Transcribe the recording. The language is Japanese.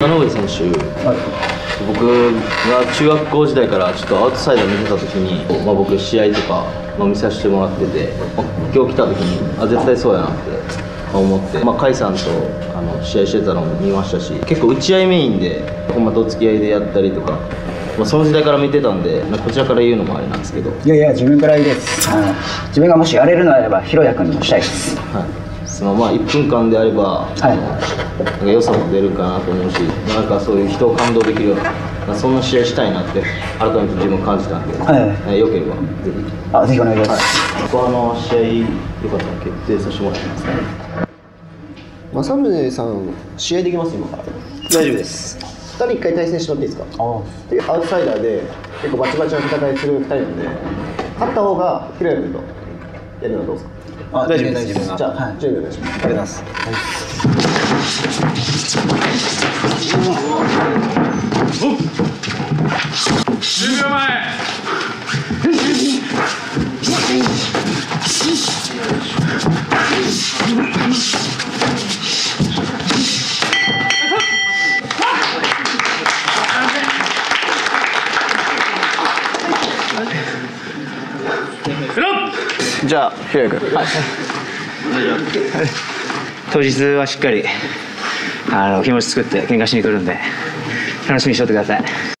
野上選手、僕が中学校時代からちょっとアウトサイダー見てた時に、まあ、僕試合とか、まあ、見させてもらってて、まあ今日来た時にあ絶対そうやなって思って、まあ、甲斐さんとあの試合してたのも見ましたし結構打ち合いメインでほんまどつき合いでやったりとか、まあ、その時代から見てたんで、まあ、こちらから言うのもあれなんですけど、いやいや自分からいいです。自分がもしやれるのであればひろやくんにもしたいです。はい、そのまあ1分間であれば、はい。あのなんか良さも出るかなと思うし、なんかそういう人を感動できるような、まあそんな試合したいなって、改めて自分感じたんで、はい。はい、よければぜひ。あぜひお願いしまはい。す、、ここはあの試合、よかったら決定させてもらってますね。政宗さん試合できます今。から大丈夫です。2人1回対戦してもらっていいですか？でアウトサイダーで結構バチバチな戦いする2人なんで勝った方がヒロヤ君とやるのはどうですか？あ大丈夫です。じゃあ、準備お願いします。ありがとうございます。10秒前じゃあヒロヤ君当日はしっかりあの気持ち作って喧嘩しに来るんで楽しみにしとってください。